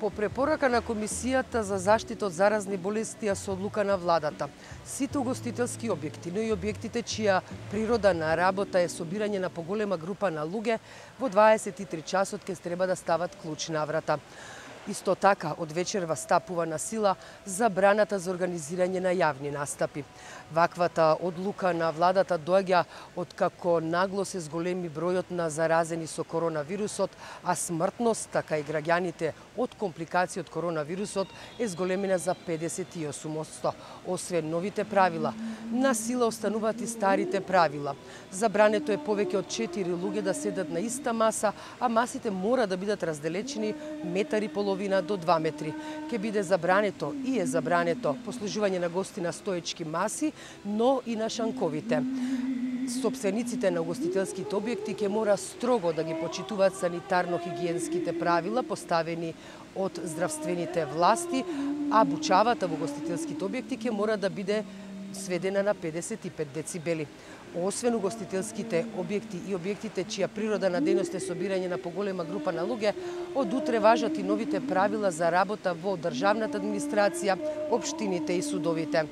По препорака на Комисијата за заштита од заразни болести а со одлука на владата, сите угостителски објекти, но и објектите чија природа на работа е собирање на поголема група на луѓе, во 23 часот ке треба да стават клуч на врата. Исто така, од вечерва стапува на сила забраната за организирање на јавни настапи. Ваквата одлука на владата доаѓа од како нагло се зголеми бројот на заразени со коронавирусот, а смртност, така и граѓаните од компликации од коронавирусот е зголемена за 58%. Освен новите правила, на сила остануваат и старите правила. Забрането е повеќе од 4 луѓе да седат на иста маса, а масите мора да бидат разделечени метари половина половина до 2 метри. Ке биде забрането и е забрането послужување на гости на стоечки маси, но и на шанковите. Собствениците на гостителските објекти ќе мора строго да ги почитуваат санитарно-хигиенските правила поставени од здравствените власти, а бучавата во гостителските објекти ќе мора да биде сведена на 55 децибели. Освен угостителските објекти и објектите чија природа на дејност е собирање на поголема група на луѓе, од утре важат и новите правила за работа во државната администрација, општините и судовите.